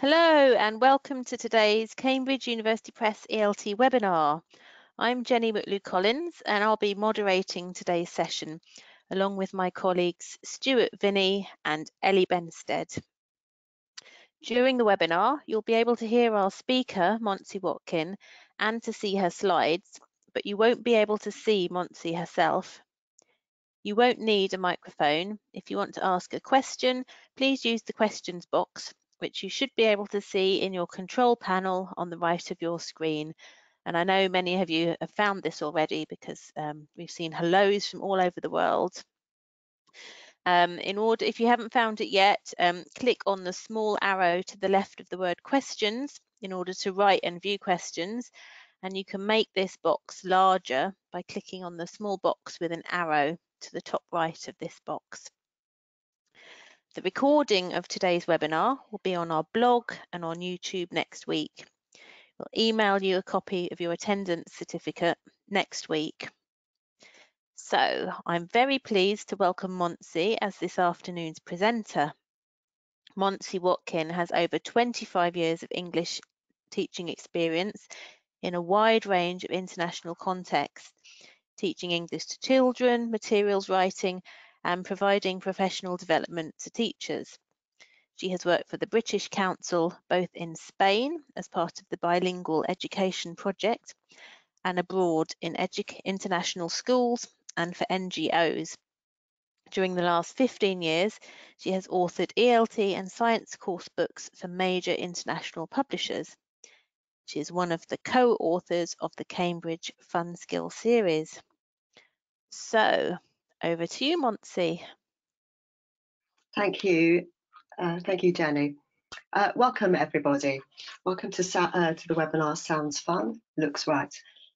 Hello and welcome to today's Cambridge University Press ELT webinar. I'm Jenny McLeod-Collins and I'll be moderating today's session along with my colleagues Stuart Vinney and Ellie Benstead. During the webinar, you'll be able to hear our speaker, Montse Watkin, and to see her slides, but you won't be able to see Montse herself. You won't need a microphone. If you want to ask a question, please use the questions box which you should be able to see in your control panel on the right of your screen. And I know many of you have found this already because um, we've seen hellos from all over the world. Um, in order, if you haven't found it yet, um, click on the small arrow to the left of the word questions in order to write and view questions. And you can make this box larger by clicking on the small box with an arrow to the top right of this box. The recording of today's webinar will be on our blog and on YouTube next week. We'll email you a copy of your attendance certificate next week. So I'm very pleased to welcome Montse as this afternoon's presenter. Montse Watkin has over 25 years of English teaching experience in a wide range of international contexts, teaching English to children, materials writing, and providing professional development to teachers. She has worked for the British Council both in Spain as part of the Bilingual Education Project and abroad in international schools and for NGOs. During the last 15 years, she has authored ELT and science course books for major international publishers. She is one of the co-authors of the Cambridge Fun Skill series. So, over to you, Montse. Thank you. Uh, thank you, Jenny. Uh, welcome, everybody. Welcome to, uh, to the webinar Sounds Fun, Looks Right.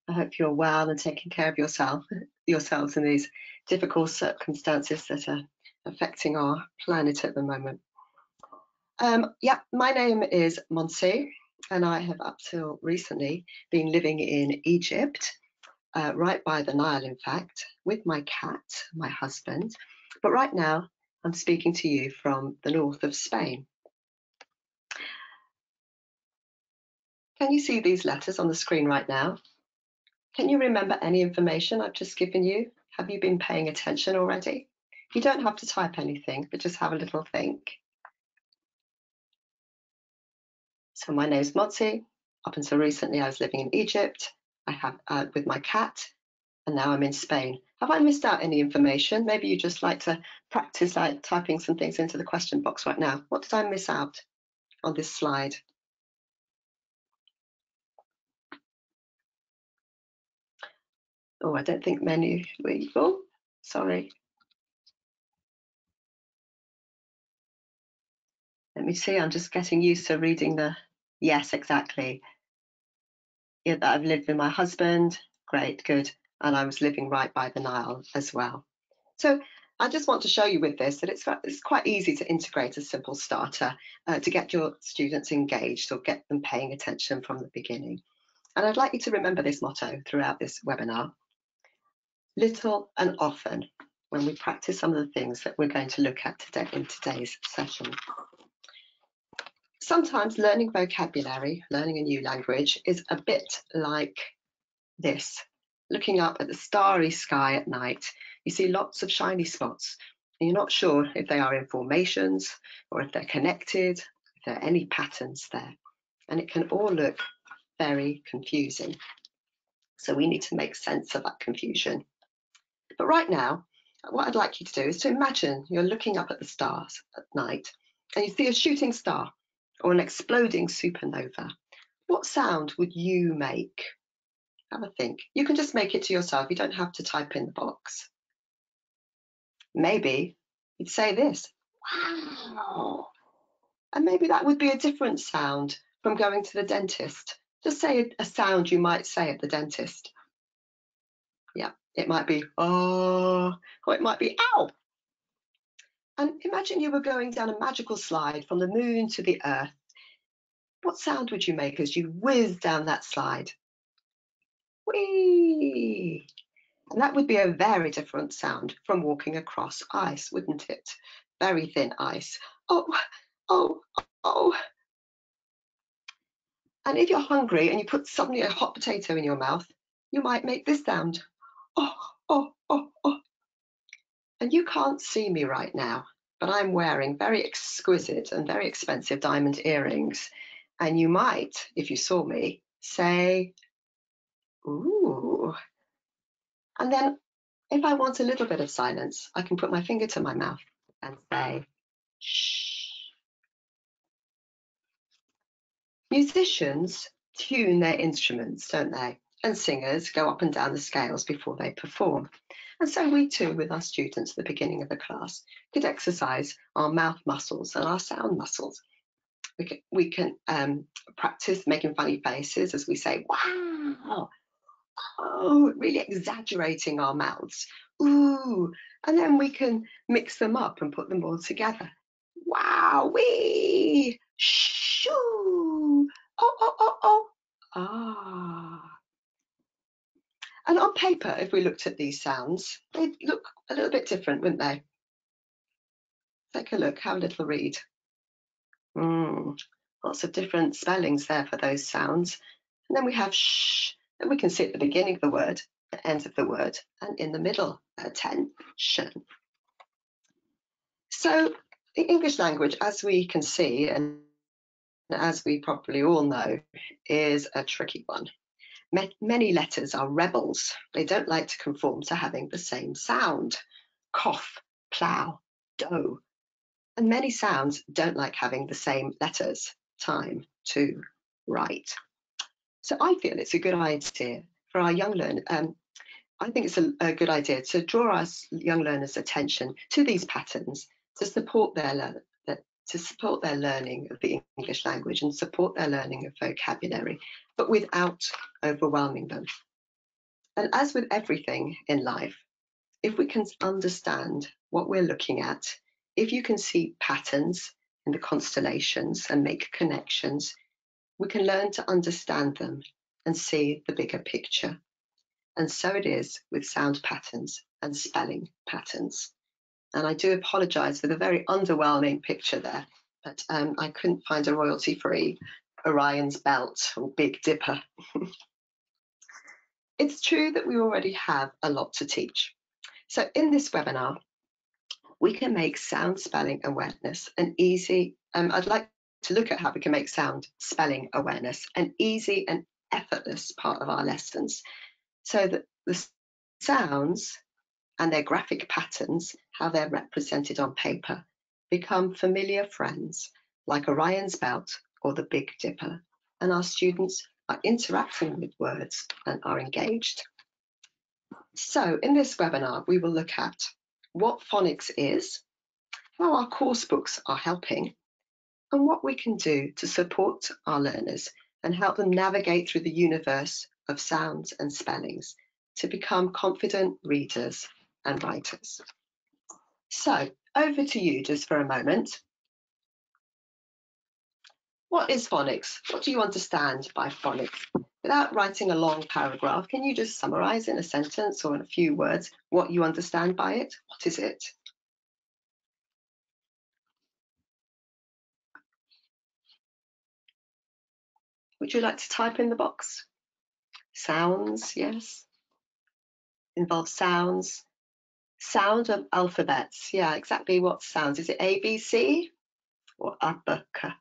I hope you're well and taking care of yourself, yourselves in these difficult circumstances that are affecting our planet at the moment. Um, yeah, my name is Montse, and I have up till recently been living in Egypt uh, right by the Nile, in fact, with my cat, my husband. But right now, I'm speaking to you from the north of Spain. Can you see these letters on the screen right now? Can you remember any information I've just given you? Have you been paying attention already? You don't have to type anything, but just have a little think. So my name's Montse. Up until recently, I was living in Egypt. I have uh, with my cat, and now I'm in Spain. Have I missed out any information? Maybe you just like to practice like typing some things into the question box right now. What did I miss out on this slide? Oh, I don't think many were. Oh, sorry. Let me see, I'm just getting used to reading the, yes, exactly yeah, that I've lived with my husband. Great, good. And I was living right by the Nile as well. So I just want to show you with this that it's, it's quite easy to integrate a simple starter uh, to get your students engaged or get them paying attention from the beginning. And I'd like you to remember this motto throughout this webinar. Little and often when we practice some of the things that we're going to look at today in today's session. Sometimes learning vocabulary, learning a new language, is a bit like this. Looking up at the starry sky at night, you see lots of shiny spots, and you're not sure if they are in formations or if they're connected, if there are any patterns there. And it can all look very confusing. So we need to make sense of that confusion. But right now, what I'd like you to do is to imagine you're looking up at the stars at night and you see a shooting star or an exploding supernova, what sound would you make? Have a think. You can just make it to yourself. You don't have to type in the box. Maybe you'd say this, wow. And maybe that would be a different sound from going to the dentist. Just say a sound you might say at the dentist. Yeah, it might be, oh, or it might be, ow. And imagine you were going down a magical slide from the moon to the earth. What sound would you make as you whiz down that slide? Whee! And that would be a very different sound from walking across ice, wouldn't it? Very thin ice. Oh, oh, oh. And if you're hungry and you put suddenly a hot potato in your mouth, you might make this sound. Oh, oh, oh, oh. And you can't see me right now, but I'm wearing very exquisite and very expensive diamond earrings. And you might, if you saw me, say, ooh. And then if I want a little bit of silence, I can put my finger to my mouth and say, shh. Musicians tune their instruments, don't they? And singers go up and down the scales before they perform. And so we too, with our students at the beginning of the class, could exercise our mouth muscles and our sound muscles. We can, we can um, practice making funny faces as we say, wow, oh, really exaggerating our mouths. Ooh, and then we can mix them up and put them all together. Wow, wee, shoo, oh, oh, oh, oh, ah. And on paper, if we looked at these sounds, they'd look a little bit different, wouldn't they? Take a look, have a little read. Mm, lots of different spellings there for those sounds. And then we have shh, and we can see at the beginning of the word, the end of the word, and in the middle, attention. So the English language, as we can see, and as we probably all know, is a tricky one. Many letters are rebels. They don't like to conform to having the same sound. Cough, plough, dough. And many sounds don't like having the same letters. Time, to, write. So I feel it's a good idea for our young learners. Um, I think it's a, a, good idea to draw our young learners' attention to these patterns to support their to support their learning of the English language and support their learning of vocabulary, but without overwhelming them. And as with everything in life, if we can understand what we're looking at, if you can see patterns in the constellations and make connections, we can learn to understand them and see the bigger picture. And so it is with sound patterns and spelling patterns. And I do apologise for the very underwhelming picture there, but um, I couldn't find a royalty free Orion's belt or Big Dipper. it's true that we already have a lot to teach. So in this webinar, we can make sound spelling awareness an easy, um, I'd like to look at how we can make sound spelling awareness an easy and effortless part of our lessons so that the sounds and their graphic patterns, how they're represented on paper, become familiar friends like Orion's belt or the Big Dipper, and our students are interacting with words and are engaged. So in this webinar, we will look at what phonics is, how our course books are helping, and what we can do to support our learners and help them navigate through the universe of sounds and spellings to become confident readers and writers. So over to you just for a moment. What is phonics? What do you understand by phonics? Without writing a long paragraph, can you just summarize in a sentence or in a few words what you understand by it? What is it? Would you like to type in the box? Sounds, yes. Involves sounds, Sound of alphabets. Yeah, exactly what sounds. Is it A, B, C or abaca?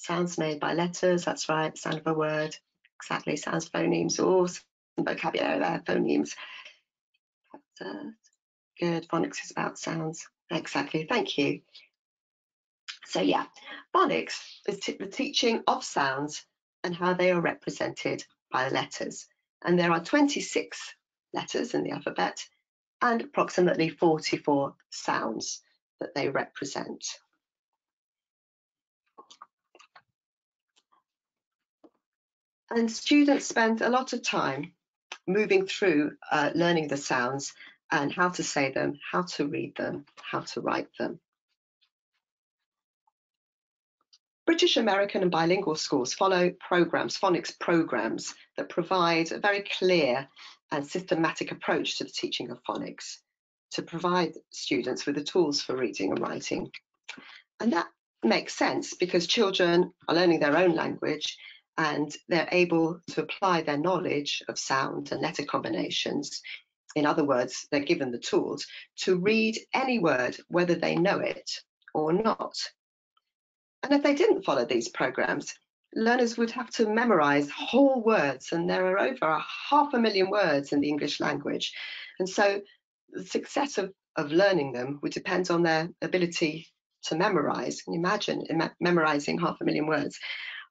Sounds made by letters, that's right, sound of a word. Exactly, sounds phonemes. Oh, some vocabulary there, phonemes. Good, phonics is about sounds. Exactly, thank you. So yeah, phonics is the teaching of sounds and how they are represented by the letters. And there are 26 letters in the alphabet and approximately 44 sounds that they represent. And students spend a lot of time moving through uh, learning the sounds and how to say them, how to read them, how to write them. British American and bilingual schools follow programs, phonics programs that provide a very clear and systematic approach to the teaching of phonics to provide students with the tools for reading and writing. And that makes sense because children are learning their own language and they're able to apply their knowledge of sound and letter combinations. In other words, they're given the tools to read any word, whether they know it or not. And if they didn't follow these programs, learners would have to memorize whole words, and there are over a half a million words in the English language. And so the success of, of learning them would depend on their ability to memorize. You imagine memorizing half a million words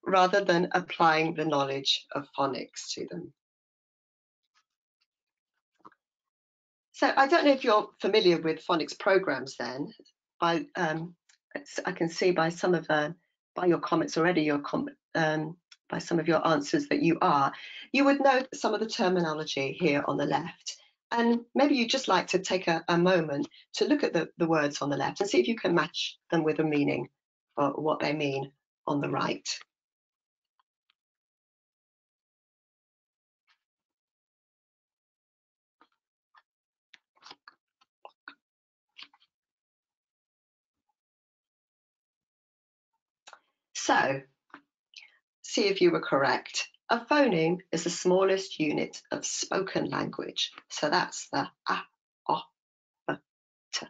rather than applying the knowledge of phonics to them? So I don't know if you're familiar with phonics programs then. By um, I can see by some of the by your comments already, your com um, by some of your answers that you are. You would know some of the terminology here on the left. And maybe you'd just like to take a, a moment to look at the, the words on the left and see if you can match them with a meaning or what they mean on the right. So, see if you were correct. A phoneme is the smallest unit of spoken language. So that's the a, o, b, t.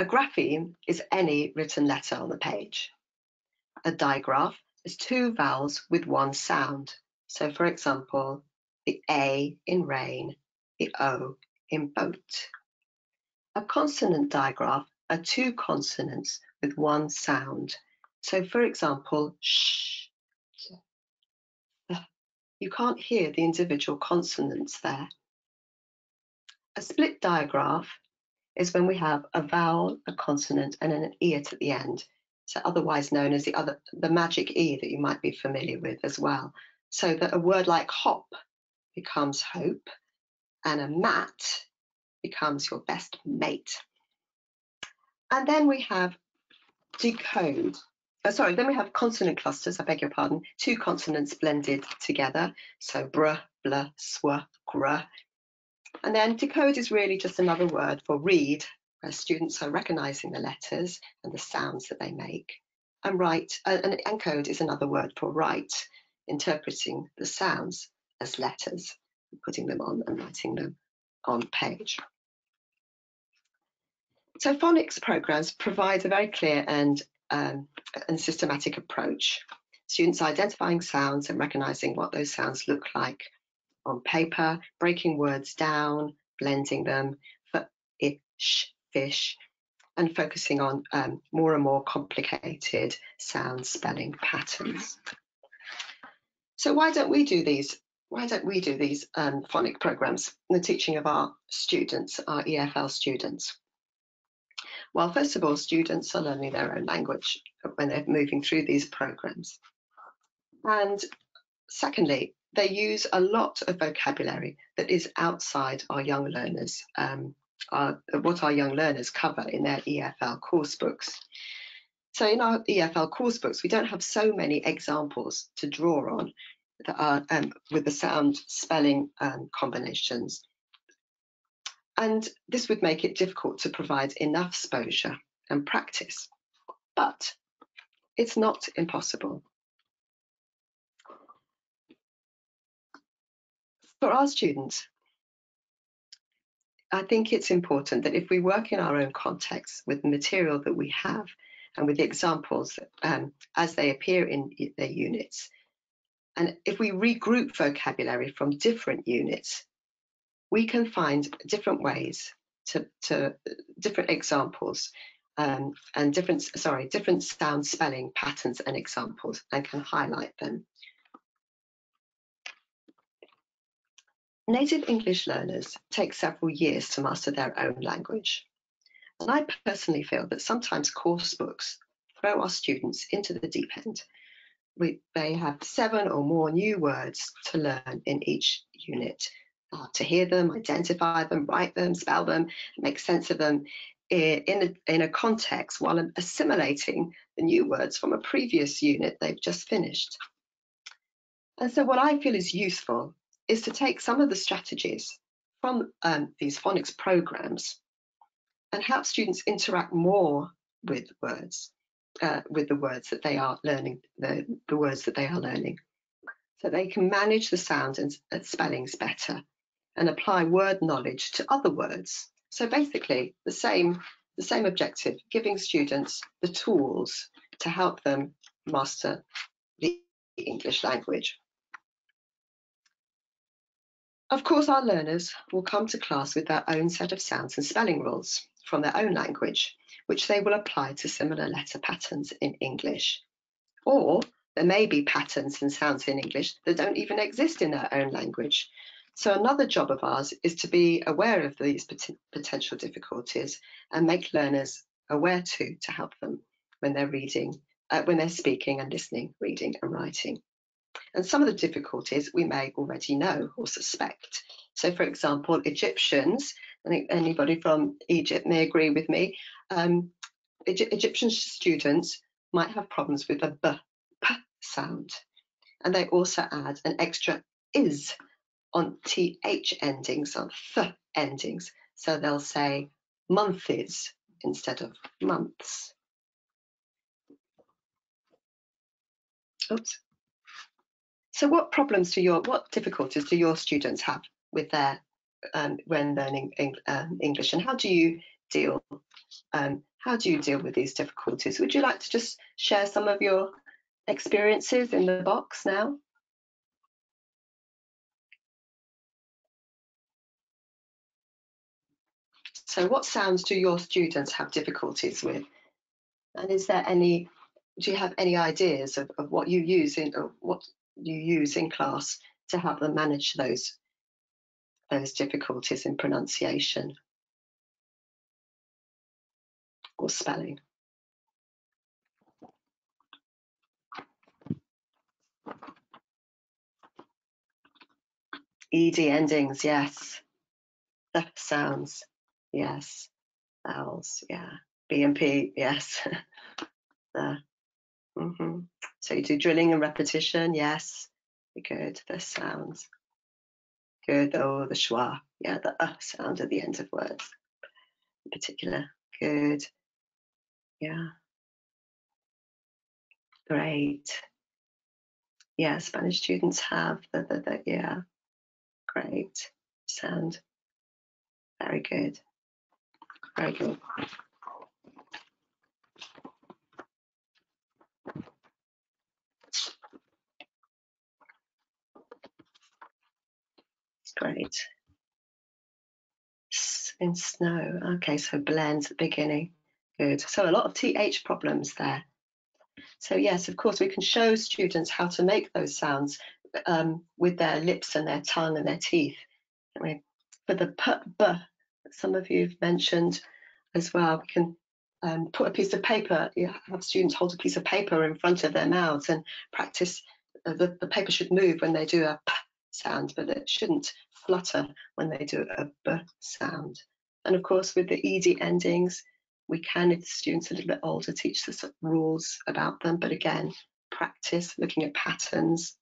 A grapheme is any written letter on the page. A digraph is two vowels with one sound. So for example, the A in rain, the O in boat. A consonant digraph are two consonants with one sound. So for example, sh, you can't hear the individual consonants there. A split digraph is when we have a vowel, a consonant, and an e at the end. So otherwise known as the other the magic E that you might be familiar with as well. So that a word like hop becomes hope and a mat becomes your best mate. And then we have decode. Oh, sorry, then we have consonant clusters, I beg your pardon, two consonants blended together. So br, bl, sw, gr. And then decode is really just another word for read, where students are recognizing the letters and the sounds that they make. And write, uh, and encode is another word for write, interpreting the sounds as letters, putting them on and writing them on page. So phonics programs provide a very clear and, um, and systematic approach. Students identifying sounds and recognizing what those sounds look like on paper, breaking words down, blending them for ish, fish, and focusing on um, more and more complicated sound spelling patterns. So why don't we do these? Why don't we do these um, phonic programs in the teaching of our students, our EFL students? Well, first of all, students are learning their own language when they're moving through these programs. And secondly, they use a lot of vocabulary that is outside our young learners, um, our, what our young learners cover in their EFL course books. So in our EFL course books, we don't have so many examples to draw on that are um, with the sound spelling um, combinations and this would make it difficult to provide enough exposure and practice. But it's not impossible. For our students, I think it's important that if we work in our own context with the material that we have and with the examples um, as they appear in their units, and if we regroup vocabulary from different units we can find different ways to, to different examples um, and different, sorry, different sound spelling patterns and examples and can highlight them. Native English learners take several years to master their own language. And I personally feel that sometimes course books throw our students into the deep end. We, they have seven or more new words to learn in each unit to hear them, identify them, write them, spell them, make sense of them in a, in a context while assimilating the new words from a previous unit they've just finished. And so what I feel is useful is to take some of the strategies from um, these phonics programs and help students interact more with words, uh, with the words that they are learning, the, the words that they are learning. So they can manage the sounds and, and spellings better and apply word knowledge to other words. So basically the same, the same objective, giving students the tools to help them master the English language. Of course, our learners will come to class with their own set of sounds and spelling rules from their own language, which they will apply to similar letter patterns in English. Or there may be patterns and sounds in English that don't even exist in their own language. So another job of ours is to be aware of these pot potential difficulties and make learners aware too to help them when they're reading, uh, when they're speaking and listening, reading and writing. And some of the difficulties we may already know or suspect. So, for example, Egyptians, I think anybody from Egypt may agree with me, um, Egyptian students might have problems with the b, p sound. And they also add an extra is on th endings, on th endings. So they'll say months instead of months. Oops. So what problems do your, what difficulties do your students have with their, um, when learning um, English and how do you deal, um, how do you deal with these difficulties? Would you like to just share some of your experiences in the box now? So what sounds do your students have difficulties with? And is there any, do you have any ideas of, of what you use in, or what you use in class to help them manage those those difficulties in pronunciation or spelling. ED endings, yes. The sounds, yes. Vowels, yeah. B and P, yes. the Mm -hmm. So you do drilling and repetition, yes. Good, the sounds. Good, oh, the schwa, yeah, the uh sound at the end of words in particular. Good, yeah. Great. Yeah, Spanish students have the, the, the yeah, great sound. Very good, Great. In snow. Okay, so blends at the beginning. Good. So a lot of TH problems there. So yes, of course, we can show students how to make those sounds um, with their lips and their tongue and their teeth. I mean, for the p, b, some of you have mentioned as well, we can um, put a piece of paper, you have students hold a piece of paper in front of their mouths and practice, uh, the, the paper should move when they do a p sound, but it shouldn't flutter when they do a b sound. And of course, with the ed endings, we can, if the student's are a little bit older, teach the rules about them. But again, practice, looking at patterns.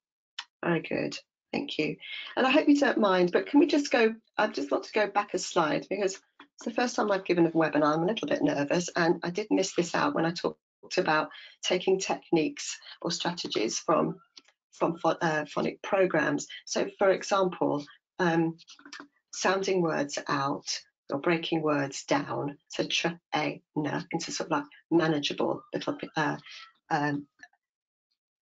Very good. Thank you. And I hope you don't mind, but can we just go, I just want to go back a slide because it's the first time I've given a webinar. I'm a little bit nervous and I did miss this out when I talked about taking techniques or strategies from from uh, phonic programs. So for example, um, sounding words out or breaking words down, so tr, into sort of like manageable little, uh, um,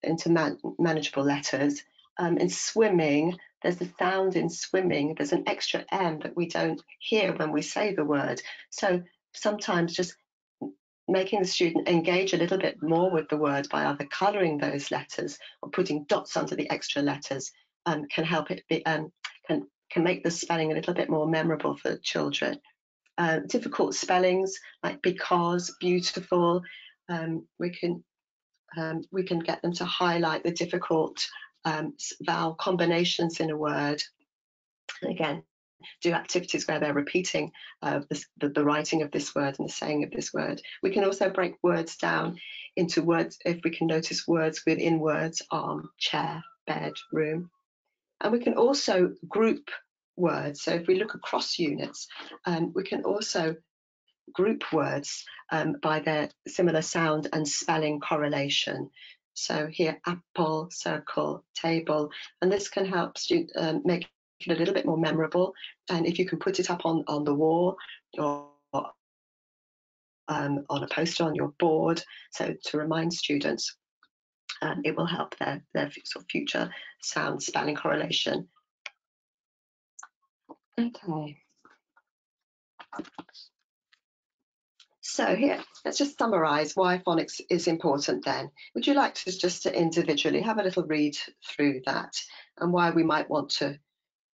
into man, manageable letters. Um, in swimming, there's a sound in swimming, there's an extra M that we don't hear when we say the word. So sometimes just making the student engage a little bit more with the word by either colouring those letters or putting dots under the extra letters um, can help it be, um, can, can make the spelling a little bit more memorable for children. Uh, difficult spellings like because, beautiful, um, we can um, we can get them to highlight the difficult um, vowel combinations in a word. Again, do activities where they're repeating uh, the, the, writing of this word and the saying of this word. We can also break words down into words if we can notice words within words, arm, chair, bed, room. And we can also group words. So if we look across units, um, we can also group words um, by their similar sound and spelling correlation. So here, apple, circle, table, and this can help student, um, make it a little bit more memorable. And if you can put it up on, on the wall or um, on a poster on your board, so to remind students, um, it will help their, their sort of future sound spelling correlation. Okay. So here, let's just summarize why phonics is important then. Would you like to just to individually have a little read through that and why we might want to,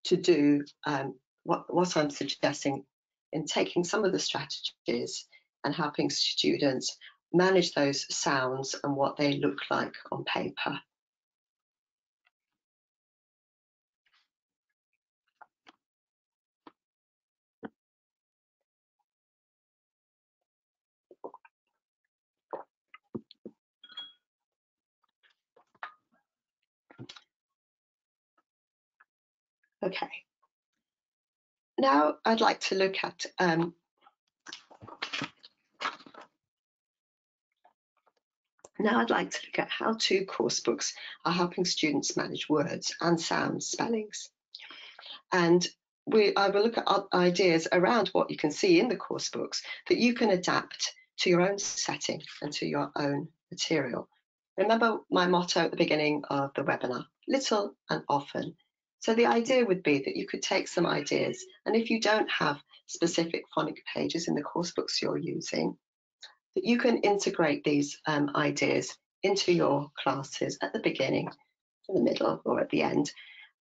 to do um, what, what I'm suggesting in taking some of the strategies and helping students manage those sounds and what they look like on paper. Okay. Now I'd like to look at um, Now I'd like to look at how two course books are helping students manage words and sound spellings. And we, I will look at ideas around what you can see in the course books that you can adapt to your own setting and to your own material. Remember my motto at the beginning of the webinar, little and often. So the idea would be that you could take some ideas, and if you don't have specific phonic pages in the course books you're using, that you can integrate these um, ideas into your classes at the beginning, in the middle, or at the end.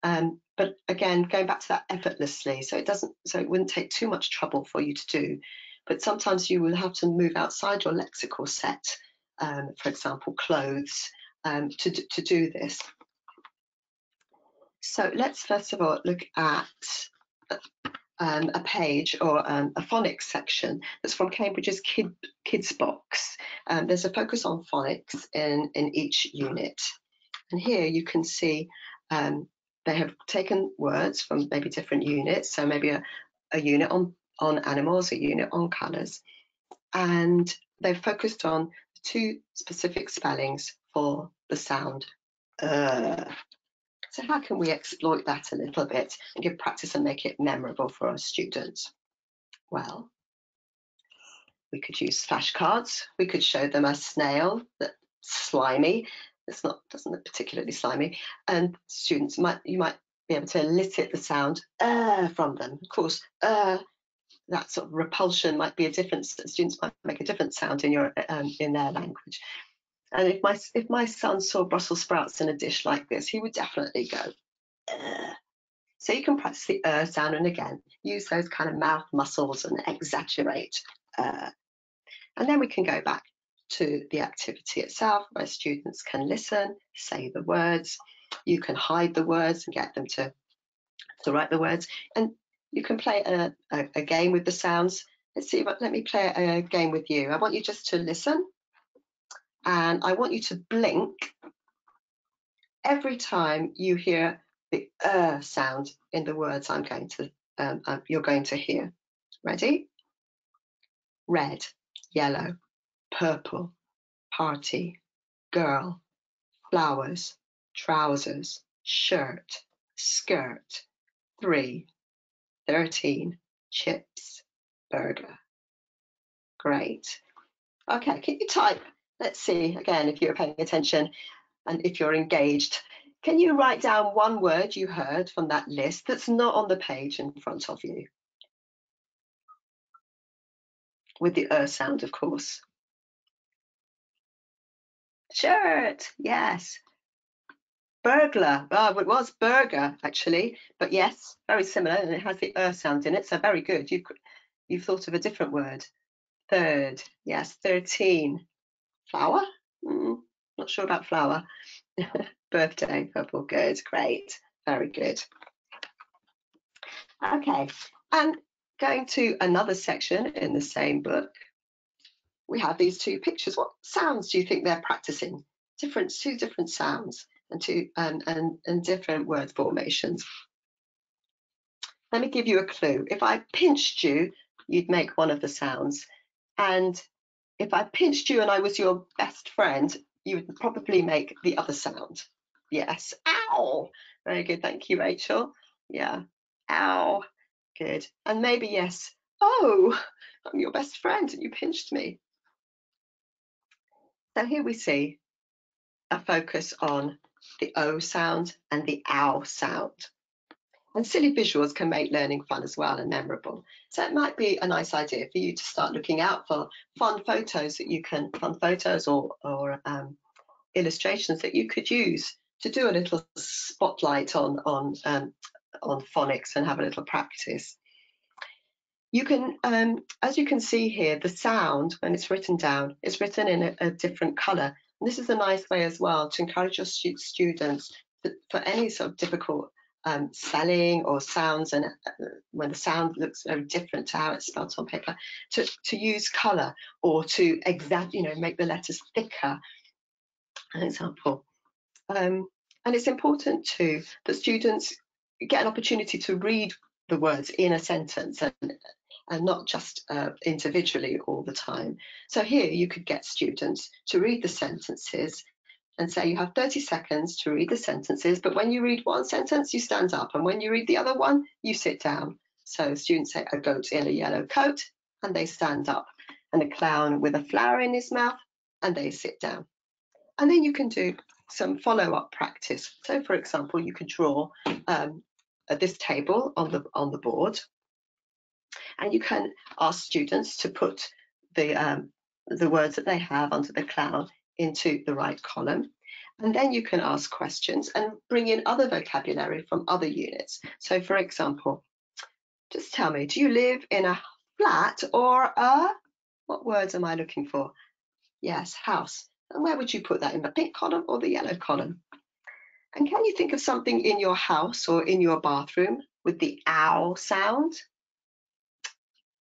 Um, but again, going back to that effortlessly, so it doesn't, so it wouldn't take too much trouble for you to do. But sometimes you will have to move outside your lexical set, um, for example, clothes, um, to to do this. So let's first of all look at um, a page or um, a phonics section that's from Cambridge's Kid, Kids Box. Um, there's a focus on phonics in, in each unit. And here you can see um, they have taken words from maybe different units, so maybe a, a unit on, on animals, a unit on colours, and they've focused on two specific spellings for the sound uh, so how can we exploit that a little bit and give practice and make it memorable for our students? Well, we could use flashcards. We could show them a snail that's slimy. It's not doesn't look particularly slimy, and students might you might be able to elicit the sound uh, from them. Of course, uh, that sort of repulsion might be a different. Students might make a different sound in your um, in their language. And if my if my son saw Brussels sprouts in a dish like this, he would definitely go. Ugh. So you can practice the er sound and again use those kind of mouth muscles and exaggerate. Uh, and then we can go back to the activity itself where students can listen, say the words. You can hide the words and get them to, to write the words. And you can play a, a, a game with the sounds. Let's see, let me play a game with you. I want you just to listen and I want you to blink every time you hear the uh sound in the words I'm going to um, uh, you're going to hear. Ready? Red, yellow, purple, party, girl, flowers, trousers, shirt, skirt, three, 13, chips, burger. Great. Okay, can you type let's see again if you're paying attention and if you're engaged. Can you write down one word you heard from that list that's not on the page in front of you? With the er sound, of course. Shirt, yes. Burglar, oh, it was burger actually, but yes, very similar and it has the er sound in it, so very good. You've, you've thought of a different word. Third, yes, 13. Flower? Mm, not sure about flower. Birthday, purple, good, great, very good. Okay, and going to another section in the same book, we have these two pictures. What sounds do you think they're practicing? Different, two different sounds and two and, and, and different word formations. Let me give you a clue. If I pinched you, you'd make one of the sounds. And if I pinched you and I was your best friend, you would probably make the other sound. Yes, ow. Very good, thank you, Rachel. Yeah, ow, good. And maybe yes, oh, I'm your best friend and you pinched me. So here we see a focus on the O sound and the ow sound. And silly visuals can make learning fun as well and memorable. So it might be a nice idea for you to start looking out for fun photos that you can, fun photos or, or um, illustrations that you could use to do a little spotlight on, on, um, on phonics and have a little practice. You can, um, as you can see here, the sound, when it's written down, is written in a, a different colour. And this is a nice way as well to encourage your stu students for any sort of difficult um, spelling or sounds and uh, when the sound looks very different to how it's spelled on paper, to, to use colour or to exact, you know, make the letters thicker, an example. Um, and it's important too that students get an opportunity to read the words in a sentence and and not just uh, individually all the time. So here you could get students to read the sentences and say you have 30 seconds to read the sentences, but when you read one sentence, you stand up, and when you read the other one, you sit down. So students say a goat in a yellow coat, and they stand up, and a clown with a flower in his mouth, and they sit down. And then you can do some follow-up practice. So for example, you could draw um, this table on the on the board and you can ask students to put the, um, the words that they have under the cloud into the right column. And then you can ask questions and bring in other vocabulary from other units. So for example, just tell me, do you live in a flat or a, what words am I looking for? Yes, house. And where would you put that in the pink column or the yellow column? And can you think of something in your house or in your bathroom with the ow sound?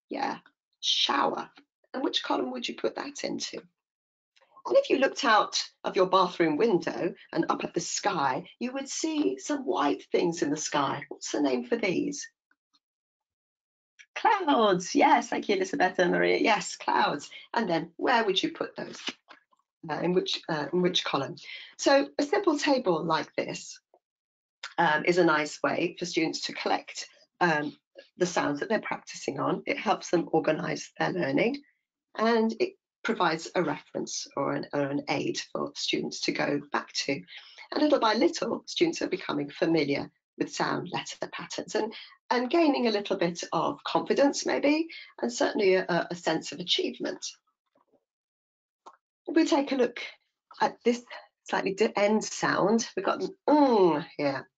Yeah, shower. And which column would you put that into? And if you looked out of your bathroom window and up at the sky, you would see some white things in the sky. What's the name for these? Clouds. Yes, thank you, Elizabeth and Maria. Yes, clouds. And then where would you put those? Uh, in which uh, in which column? So a simple table like this um, is a nice way for students to collect um, the sounds that they're practicing on. It helps them organize their learning and it provides a reference or an, or an aid for students to go back to. And little by little, students are becoming familiar with sound letter patterns and, and gaining a little bit of confidence maybe, and certainly a, a sense of achievement. If we take a look at this slightly end sound, we've got an mm here.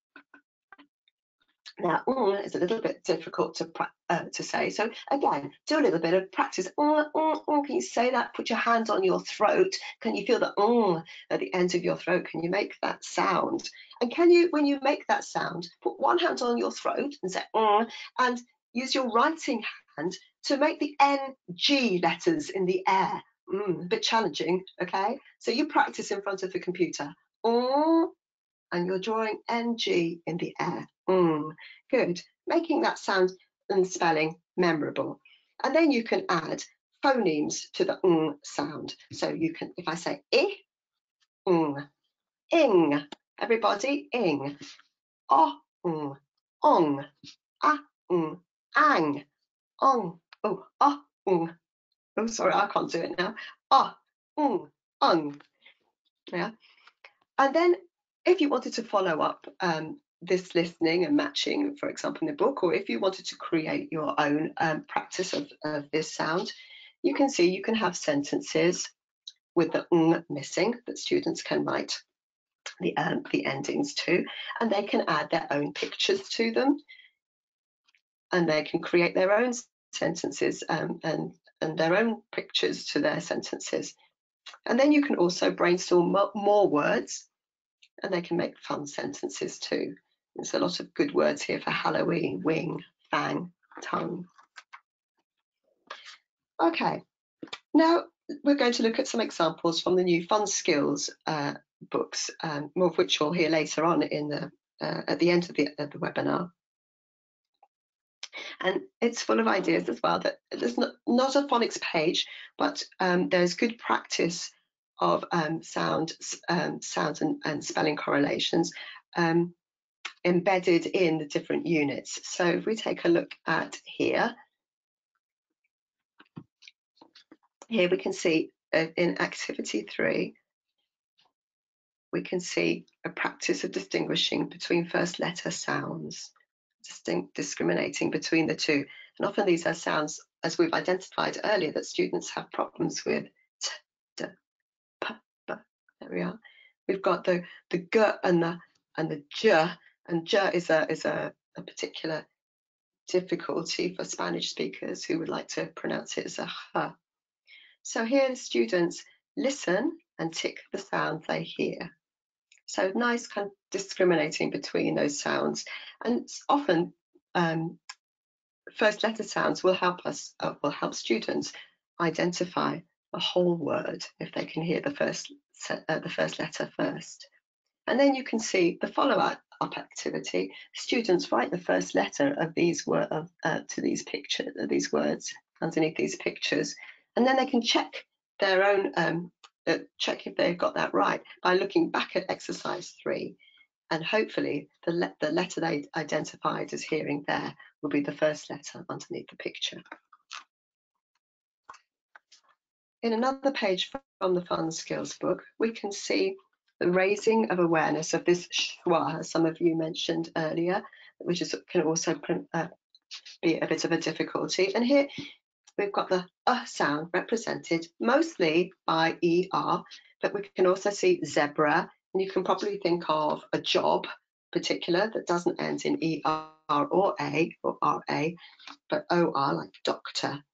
Now, mm is a little bit difficult to uh, to say. So again, do a little bit of practice. Can you say that? Put your hands on your throat. Can you feel the mm at the end of your throat? Can you make that sound? And can you, when you make that sound, put one hand on your throat and say mm, and use your writing hand to make the N-G letters in the air. Mm, a bit challenging, okay? So you practice in front of the computer. Mm, and you're drawing NG in the air. Mm, good. Making that sound and spelling memorable. And then you can add phonemes to the ng sound. So you can, if I say i, ng, ing, everybody, ing, o, ng, ong, a, ng, ang, ong, oh, o, ng. Oh, sorry, I can't do it now. O, ng, ung. Yeah. And then if you wanted to follow up um, this listening and matching, for example, in the book, or if you wanted to create your own um, practice of, of, this sound, you can see you can have sentences with the ng missing that students can write the, um, the endings to, and they can add their own pictures to them, and they can create their own sentences um, and, and their own pictures to their sentences. And then you can also brainstorm more words and they can make fun sentences too. There's a lot of good words here for Halloween, wing, fang, tongue. Okay, now we're going to look at some examples from the new Fun Skills uh, books, um, more of which you'll hear later on in the uh, at the end of the, of the webinar. And it's full of ideas as well that there's not, not a phonics page, but um, there's good practice of um, sound, um, sounds and, and, spelling correlations um, embedded in the different units. So if we take a look at here, here we can see uh, in activity three, we can see a practice of distinguishing between first letter sounds, distinct, discriminating between the two. And often these are sounds, as we've identified earlier, that students have problems with. T, d, p, b. There we are. We've got the the g and the and the j, and j is a is a, a particular difficulty for Spanish speakers who would like to pronounce it as a h. So here the students listen and tick the sounds they hear. So nice kind of discriminating between those sounds. And often um, first letter sounds will help us, uh, will help students identify a whole word if they can hear the first, uh, the first letter first. And then you can see the follow-up activity. Students write the first letter of these word of, uh, to these pictures, these words underneath these pictures, and then they can check their own um, uh, check if they've got that right by looking back at exercise three and hopefully the, le the letter they identified as hearing there will be the first letter underneath the picture. In another page from the Fun Skills book, we can see the raising of awareness of this schwa, as some of you mentioned earlier, which is, can also uh, be a bit of a difficulty. And here we've got the uh sound represented mostly by ER, but we can also see zebra, and you can probably think of a job particular that doesn't end in ER or A or RA, but OR like doctor.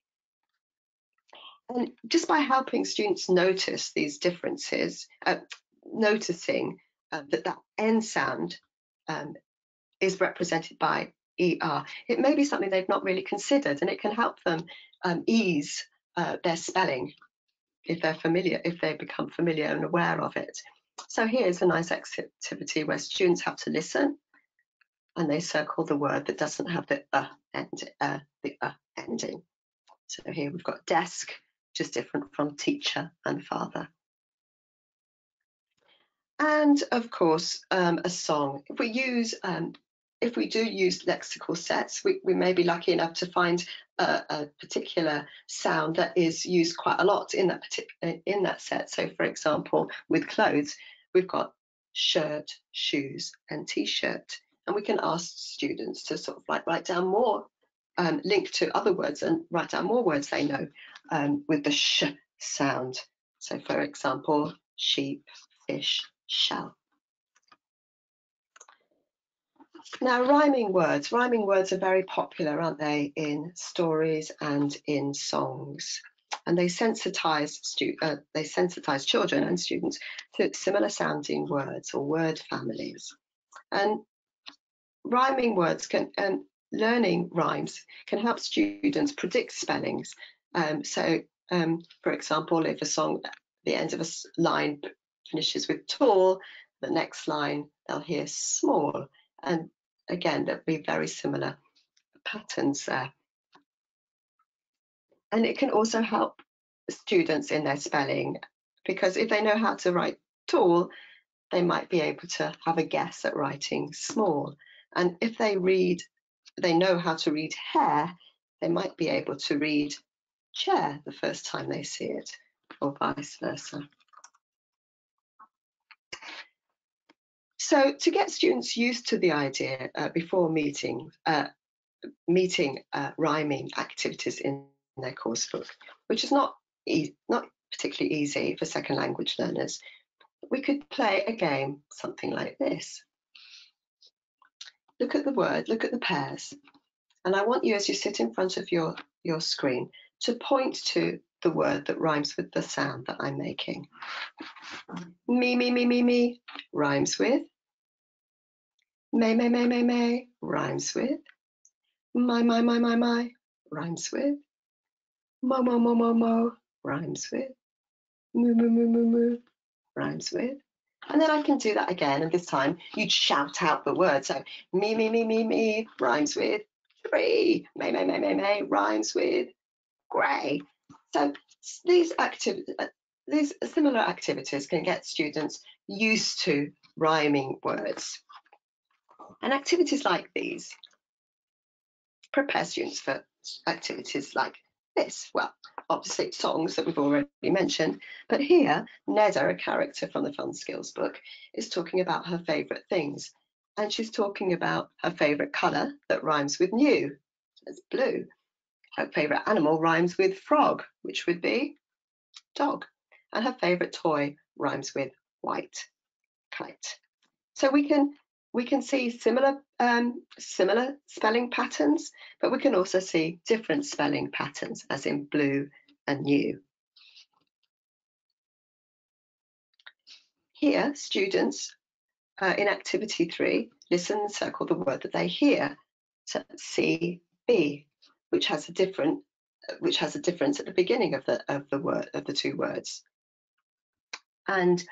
And just by helping students notice these differences, uh, noticing uh, that that N sound um, is represented by ER, it may be something they've not really considered and it can help them um, ease uh, their spelling if they're familiar, if they become familiar and aware of it. So here's a nice activity where students have to listen and they circle the word that doesn't have the uh, end, uh, the uh ending. So here we've got desk, is different from teacher and father. And of course, um, a song. If we use um, if we do use lexical sets, we, we may be lucky enough to find a, a, particular sound that is used quite a lot in that particular in that set. So, for example, with clothes, we've got shirt, shoes, and t-shirt, and we can ask students to sort of like write down more, um, link to other words, and write down more words they know um, with the sh sound. So, for example, sheep, fish, shell. Now, rhyming words. Rhyming words are very popular, aren't they, in stories and in songs. And they sensitize uh, they sensitize children and students to similar sounding words or word families. And rhyming words can and learning rhymes can help students predict spellings. Um, so, um, for example, if a song the end of a line finishes with tall, the next line they'll hear small. And again, there'll be very similar patterns there. And it can also help students in their spelling because if they know how to write tall, they might be able to have a guess at writing small. And if they read, they know how to read hair, they might be able to read chair the first time they see it, or vice versa. So to get students used to the idea uh, before meeting, uh, meeting uh, rhyming activities in their course book, which is not, e not particularly easy for second language learners, we could play a game something like this. Look at the word, look at the pairs, and I want you as you sit in front of your, your screen to point to the word that rhymes with the sound that I'm making. Me, me, me, me, me rhymes with May, may, may, may, may rhymes with. My, my, my, my, my rhymes with. Mo, mo, mo, mo, mo rhymes with. Moo, moo, moo, moo, moo rhymes with. And then I can do that again, and this time you'd shout out the word. So me, me, me, me, me rhymes with three. May, may, may, may, may rhymes with grey. So these activities, uh, these similar activities can get students used to rhyming words. And activities like these prepare students for activities like this. Well, obviously songs that we've already mentioned, but here Neda, a character from the Fun Skills book, is talking about her favourite things. And she's talking about her favourite colour that rhymes with new, that's blue. Her favourite animal rhymes with frog, which would be dog. And her favourite toy rhymes with white, kite. So we can we can see similar um, similar spelling patterns, but we can also see different spelling patterns, as in blue and new. Here, students uh, in activity three listen and circle the word that they hear. So C B, which has a different which has a difference at the beginning of the of the word of the two words. And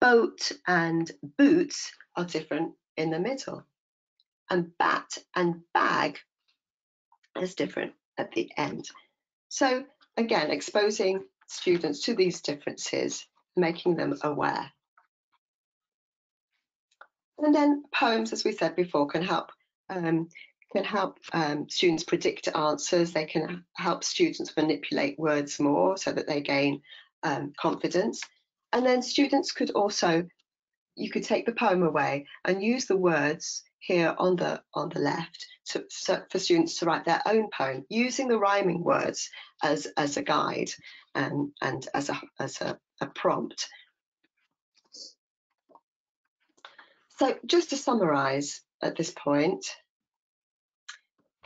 boat and boots are different in the middle. And bat and bag is different at the end. So again, exposing students to these differences, making them aware. And then poems, as we said before, can help um, can help um, students predict answers. They can help students manipulate words more so that they gain um, confidence. And then students could also you could take the poem away and use the words here on the on the left to, so for students to write their own poem using the rhyming words as as a guide and and as a as a, a prompt. So just to summarize at this point,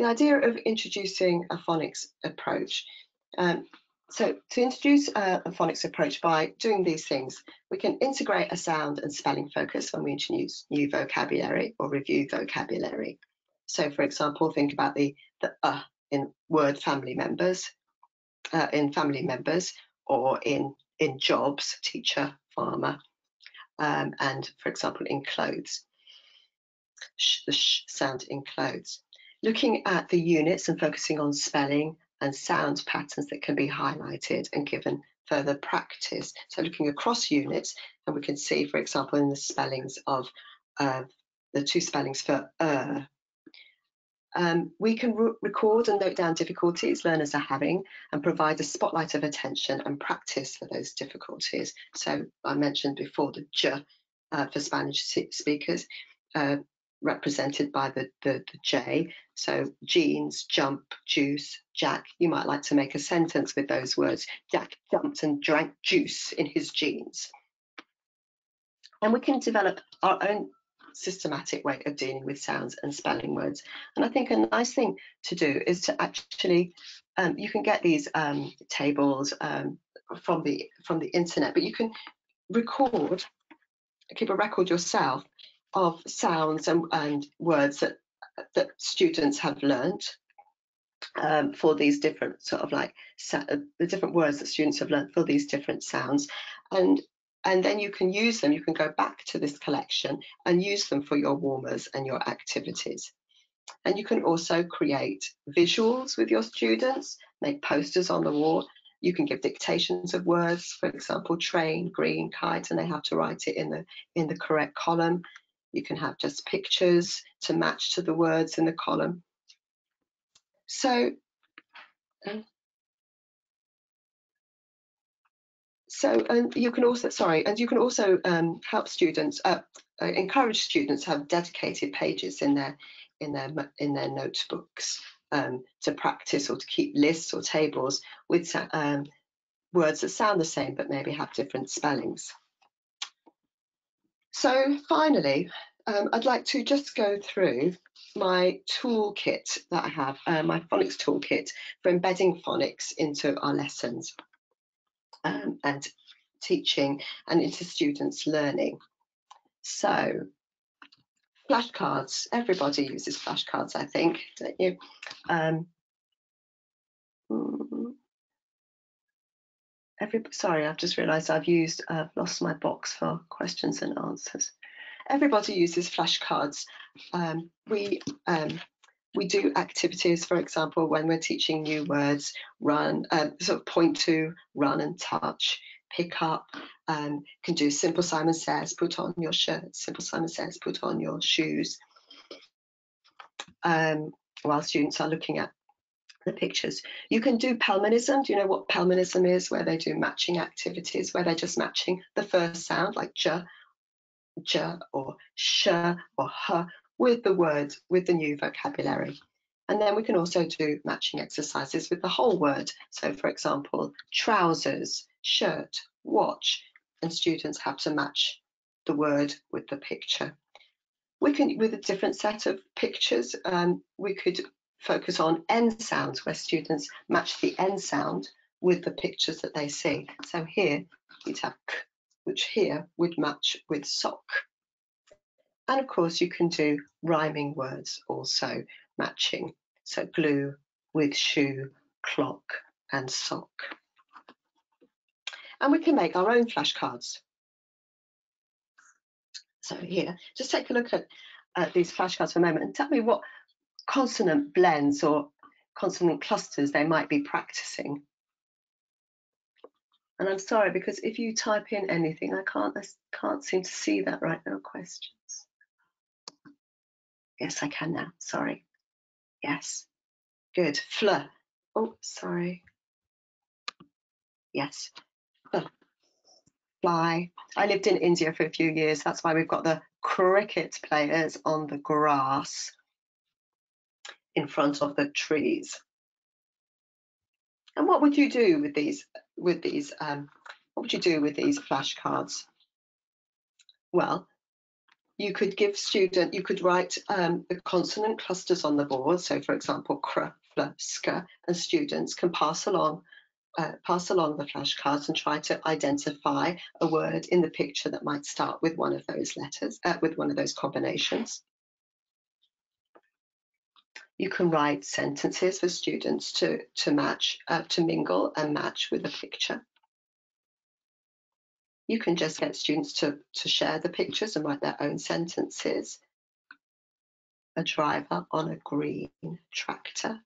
the idea of introducing a phonics approach um, so to introduce a, a, phonics approach by doing these things, we can integrate a sound and spelling focus when we introduce new vocabulary or review vocabulary. So for example, think about the, the uh in word family members, uh, in family members or in, in jobs, teacher, farmer, um, and for example, in clothes, sh, the sh sound in clothes. Looking at the units and focusing on spelling and sound patterns that can be highlighted and given further practice. So looking across units, and we can see, for example, in the spellings of uh, the two spellings for er, um, we can re record and note down difficulties learners are having and provide a spotlight of attention and practice for those difficulties. So I mentioned before the j uh, for Spanish speakers. Uh, represented by the, the, the J. So jeans, jump, juice, Jack. You might like to make a sentence with those words. Jack jumped and drank juice in his jeans. And we can develop our own systematic way of dealing with sounds and spelling words. And I think a nice thing to do is to actually, um, you can get these um, tables um, from the from the internet, but you can record, keep a record yourself of sounds and, and words that that students have learned um, for these different sort of like uh, the different words that students have learned for these different sounds. And and then you can use them you can go back to this collection and use them for your warmers and your activities. And you can also create visuals with your students make posters on the wall. You can give dictations of words for example train green kite and they have to write it in the in the correct column you can have just pictures to match to the words in the column. So, um, so and you can also sorry, and you can also um, help students, uh, uh, encourage students to have dedicated pages in their in their in their notebooks um, to practice or to keep lists or tables with um, words that sound the same but maybe have different spellings. So finally, um, I'd like to just go through my toolkit that I have, uh, my phonics toolkit for embedding phonics into our lessons um, and teaching and into students' learning. So flashcards, everybody uses flashcards, I think, don't you? Um, mm, every, sorry, I've just realised I've used, I've lost my box for questions and answers everybody uses flashcards. Um, we um, we do activities, for example, when we're teaching new words, run, um, sort of point to, run and touch, pick up, um, can do simple Simon says, put on your shirt, simple Simon says, put on your shoes. Um, while students are looking at the pictures. You can do Pelmanism. Do you know what Pelmanism is? Where they do matching activities, where they're just matching the first sound, like j, j, or sh, or h, with the words, with the new vocabulary. And then we can also do matching exercises with the whole word. So for example, trousers, shirt, watch, and students have to match the word with the picture. We can, with a different set of pictures, um, we could focus on N sounds where students match the N sound with the pictures that they see. So here you'd have k, which here would match with sock. And of course you can do rhyming words also matching. So glue with shoe, clock and sock. And we can make our own flashcards. So here, just take a look at uh, these flashcards for a moment and tell me what consonant blends or consonant clusters they might be practicing. And I'm sorry because if you type in anything, I can't I can't seem to see that right now. Questions? Yes, I can now. Sorry. Yes. Good. Fl. Oh, sorry. Yes. Fly. I lived in India for a few years. That's why we've got the cricket players on the grass in front of the trees. And what would you do with these with these um, what would you do with these flashcards? Well, you could give student, you could write um, the consonant clusters on the board. So for example, cr, fl, sk, and students can pass along uh, pass along the flashcards and try to identify a word in the picture that might start with one of those letters, uh, with one of those combinations. You can write sentences for students to, to match, uh, to mingle and match with a picture. You can just get students to, to share the pictures and write their own sentences. A driver on a green tractor,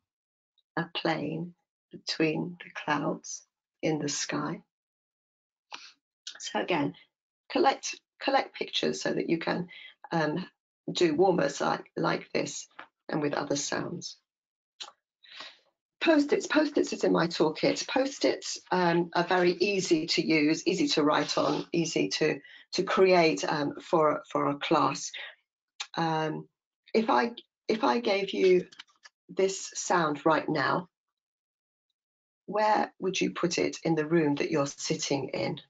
a plane between the clouds in the sky. So again, collect collect pictures so that you can um, do warmers like, like this and with other sounds. Post-its, post-its is in my toolkit. Post-its um, are very easy to use, easy to write on, easy to, to create um, for, for a class. Um, if, I, if I gave you this sound right now, where would you put it in the room that you're sitting in?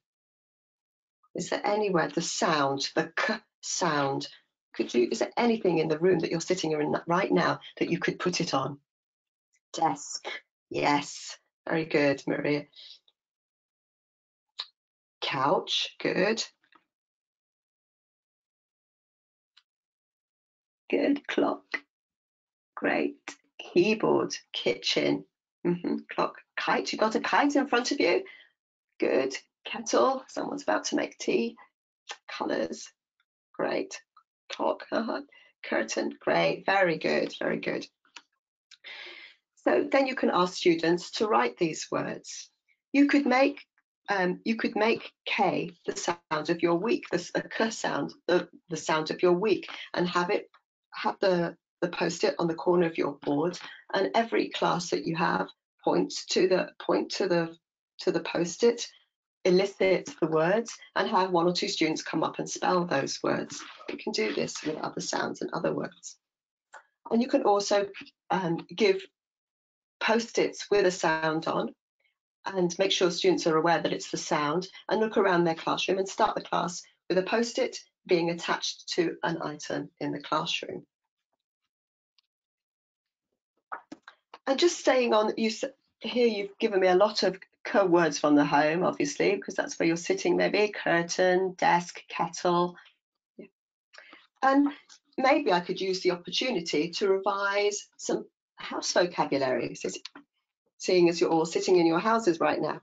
Is there anywhere the sound, the k sound, could you, is there anything in the room that you're sitting in right now that you could put it on? Desk. Yes. Very good, Maria. Couch. Good. Good. Clock. Great. Keyboard. Kitchen. Mm -hmm. Clock. Kite. You've got a kite in front of you. Good. Kettle. Someone's about to make tea. Colours. Great clock, uh-huh. curtain, great, very good, very good. So then you can ask students to write these words. You could make um, you could make K the sound of your week, the, the K sound, the, the sound of your week, and have it have the the post-it on the corner of your board. And every class that you have points to the point to the to the post-it elicit the words and have one or two students come up and spell those words. You can do this with other sounds and other words. And you can also um, give post-its with a sound on and make sure students are aware that it's the sound and look around their classroom and start the class with a post-it being attached to an item in the classroom. And just staying on, you here you've given me a lot of words from the home, obviously, because that's where you're sitting, maybe curtain, desk, kettle. And maybe I could use the opportunity to revise some house vocabulary, seeing as you're all sitting in your houses right now.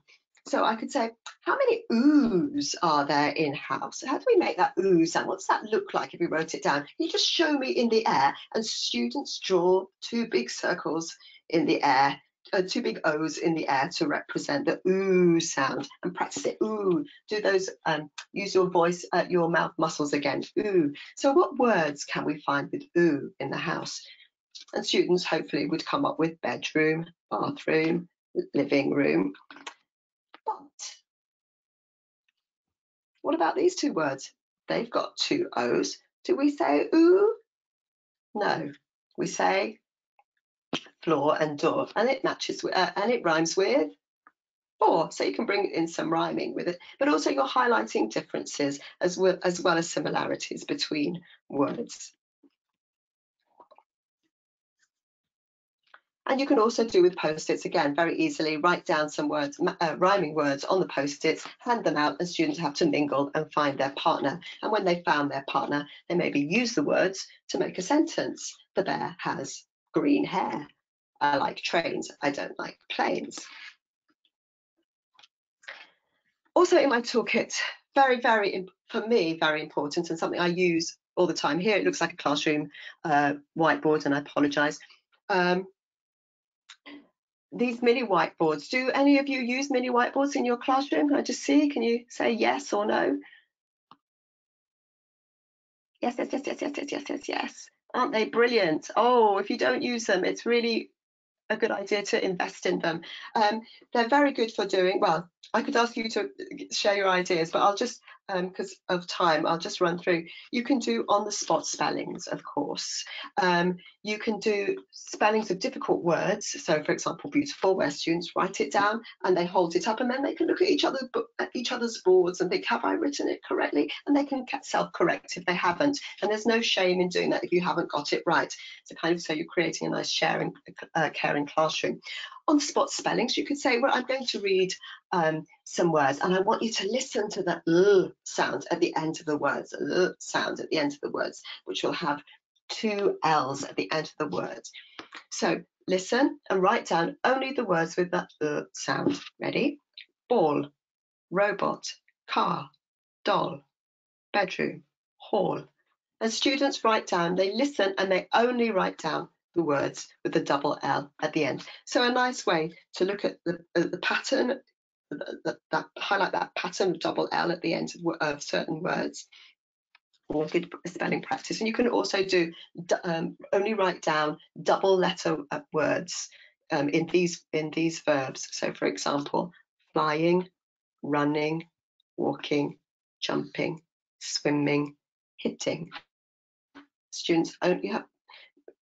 So I could say, how many oohs are there in house? How do we make that ooh sound? What does that look like if we wrote it down? You just show me in the air? And students draw two big circles in the air, uh, two big O's in the air to represent the ooh sound and practice it. Ooh, do those, um, use your voice, uh, your mouth muscles again. Ooh. So what words can we find with ooh in the house? And students hopefully would come up with bedroom, bathroom, living room. But what about these two words? They've got two O's. Do we say ooh? No, we say floor and door, and it matches with, uh, and it rhymes with four. So you can bring in some rhyming with it, but also you're highlighting differences as well as well as similarities between words. And you can also do with post-its, again, very easily, write down some words, uh, rhyming words on the post-its, hand them out, and students have to mingle and find their partner. And when they found their partner, they maybe use the words to make a sentence. The bear has green hair. I like trains, I don't like planes. Also in my toolkit, very, very, for me, very important and something I use all the time. Here it looks like a classroom uh, whiteboard and I apologise. Um, these mini whiteboards. Do any of you use mini whiteboards in your classroom? Can I just see? Can you say yes or no? Yes, yes, yes, yes, yes, yes, yes, yes, yes. Aren't they brilliant? Oh, if you don't use them, it's really a good idea to invest in them. Um, they're very good for doing, well, I could ask you to share your ideas, but I'll just, because um, of time, I'll just run through. You can do on the spot spellings, of course. Um, you can do spellings of difficult words. So, for example, beautiful, where students write it down and they hold it up, and then they can look at each other at each other's boards and think, have I written it correctly? And they can self-correct if they haven't. And there's no shame in doing that if you haven't got it right. So, kind of so you're creating a nice sharing, uh, caring classroom on spot spellings, you could say, well, I'm going to read um, some words and I want you to listen to the l sound at the end of the words, l sound at the end of the words, which will have two L's at the end of the words. So listen and write down only the words with that l sound. Ready? Ball, robot, car, doll, bedroom, hall. And students write down, they listen and they only write down the words with the double L at the end. So a nice way to look at the, the pattern, that, that, highlight that pattern of double L at the end of, of certain words or good spelling practice. And you can also do um, only write down double letter uh, words um, in these in these verbs. So for example, flying, running, walking, jumping, swimming, hitting. Students only have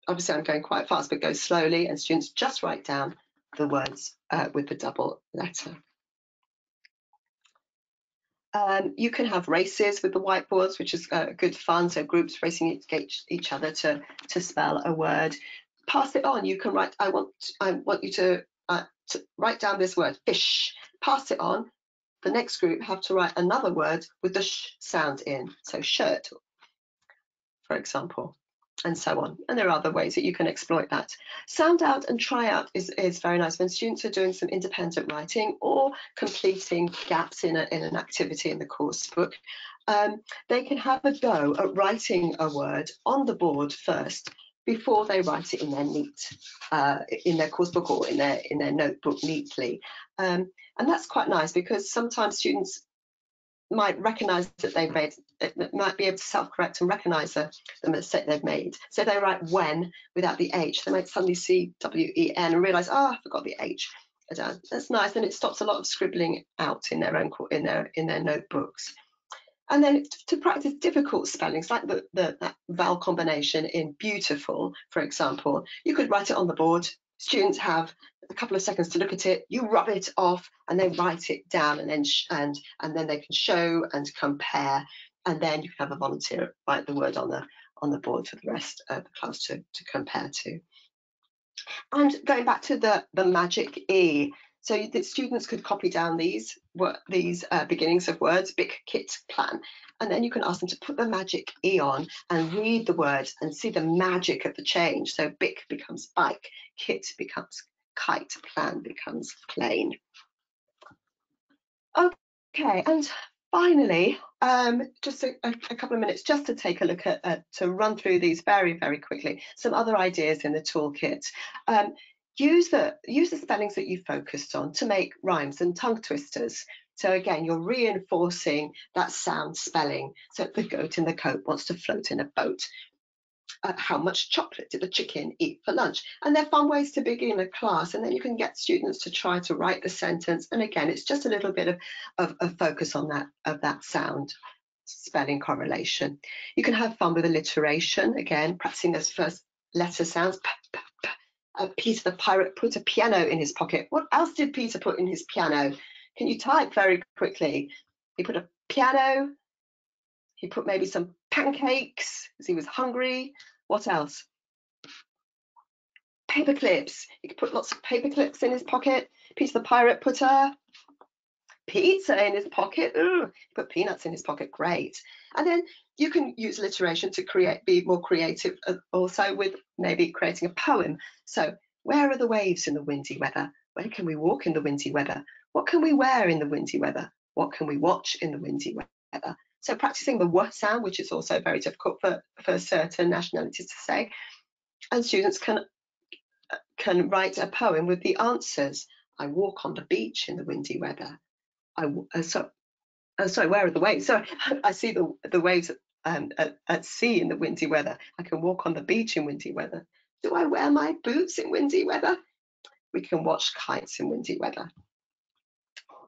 obviously I'm going quite fast, but go slowly and students just write down the words uh, with the double letter. Um, you can have races with the whiteboards, which is uh, good fun. So groups racing against each other to, to spell a word. Pass it on. You can write, I want, I want you to, uh, to write down this word, fish. Pass it on. The next group have to write another word with the sh sound in. So shirt, for example and so on. And there are other ways that you can exploit that. Sound out and try out is, is very nice when students are doing some independent writing or completing gaps in, a, in an activity in the course book. Um, they can have a go at writing a word on the board first before they write it in their neat, uh, in their course book or in their in their notebook neatly. Um, and that's quite nice because sometimes students might recognize that they've made, it might be able to self-correct and recognize the, the mistake they've made. So they write when without the H, they might suddenly see W-E-N and realize, oh, I forgot the H. Uh, that's nice, and it stops a lot of scribbling out in their own in their in their notebooks. And then to practice difficult spellings, like the, the that vowel combination in beautiful, for example, you could write it on the board. Students have a couple of seconds to look at it, you rub it off and then write it down and then and and then they can show and compare and then you can have a volunteer write the word on the on the board for the rest of the class to, to compare to. And going back to the, the magic E, so the students could copy down these these uh, beginnings of words, big kit plan, and then you can ask them to put the magic E on and read the words and see the magic of the change. So bic becomes bike, kit becomes kite plan becomes plane. Okay, and finally, um, just a, a, couple of minutes just to take a look at, uh, to run through these very, very quickly, some other ideas in the toolkit. Um, use, the, use the spellings that you focused on to make rhymes and tongue twisters. So again, you're reinforcing that sound spelling. So the goat in the coat wants to float in a boat uh, how much chocolate did the chicken eat for lunch? And they're fun ways to begin a class. And then you can get students to try to write the sentence. And again, it's just a little bit of, of, focus on that, of that sound spelling correlation. You can have fun with alliteration, again, practicing those first letter sounds. Uh, Peter the pirate put a piano in his pocket. What else did Peter put in his piano? Can you type very quickly? He put a piano, he put maybe some pancakes because he was hungry. What else? Paper clips. He could put lots of paper clips in his pocket. Peter the pirate put a pizza in his pocket. Ooh, put peanuts in his pocket. Great. And then you can use alliteration to create, be more creative uh, also with maybe creating a poem. So where are the waves in the windy weather? Where can we walk in the windy weather? What can we wear in the windy weather? What can we watch in the windy weather? So practicing the w sound, which is also very difficult for, for certain nationalities to say, and students can can write a poem with the answers. I walk on the beach in the windy weather. I uh, so uh, sorry, where are the waves? So I see the the waves um, at, at sea in the windy weather. I can walk on the beach in windy weather. Do I wear my boots in windy weather? We can watch kites in windy weather.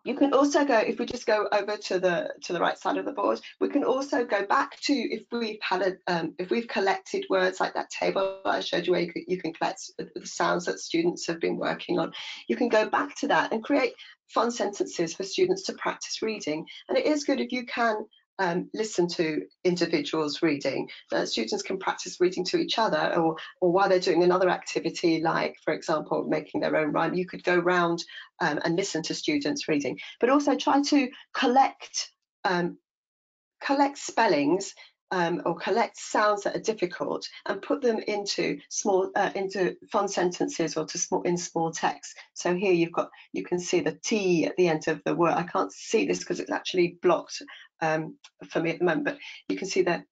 You can also go, if we just go over to the to the right side of the board, we can also go back to if we've had a, um, if we've collected words like that table I showed you where you you can collect the sounds that students have been working on. You can go back to that and create fun sentences for students to practice reading. And it is good if you can um, listen to individuals reading. Uh, students can practice reading to each other or, or while they're doing another activity like, for example, making their own rhyme, you could go round um, and listen to students reading, but also try to collect um, collect spellings um, or collect sounds that are difficult and put them into small uh, into fun sentences or to small in small text. So here you've got you can see the T at the end of the word. I can't see this because it's actually blocked um, for me at the moment, but you can see that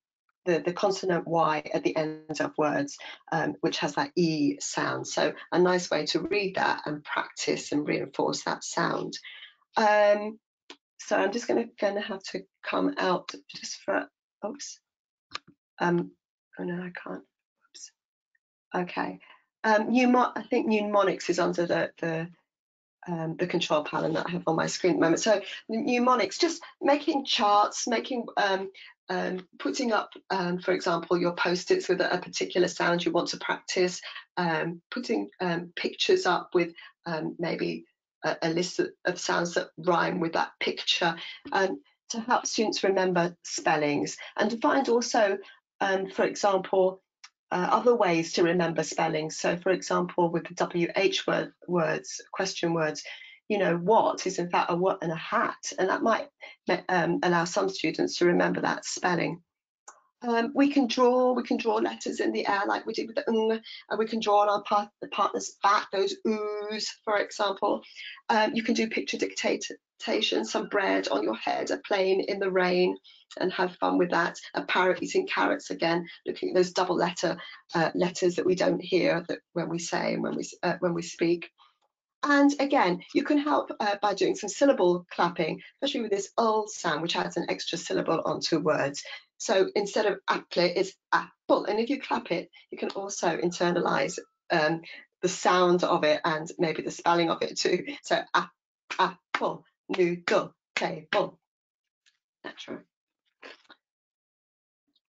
the, the consonant Y at the end of words, um, which has that E sound. So a nice way to read that and practice and reinforce that sound. Um, so I'm just going to going to have to come out just for oops. Um, oh no, I can't. Oops. Okay. Um, mnemon I think mnemonics is under the the um, the control panel that I have on my screen at the moment. So mnemonics, just making charts, making um, um, putting up, um, for example, your post-its with a, a, particular sound you want to practice, um, putting um, pictures up with maybe a, a, list of, of, sounds that rhyme with that picture, to help students remember spellings and to find also, for example, uh, other ways to remember spelling. So, for example, with the WH word, words, question words, you know, what is in fact a what and a hat, and that might um, allow some students to remember that spelling. Um, we can draw, we can draw letters in the air like we did with the ng, and we can draw on our part, the partner's back, those oohs, for example. Um, you can do picture dictation, some bread on your head, a plane in the rain, and have fun with that. A parrot eating carrots again, looking at those double letter uh, letters that we don't hear that when we say and when we uh, when we speak. And again, you can help uh, by doing some syllable clapping, especially with this old sound, which adds an extra syllable onto words. So instead of apple, it's apple. And if you clap it, you can also internalize um, the sound of it and maybe the spelling of it too. So apple, noodle, table. Natural.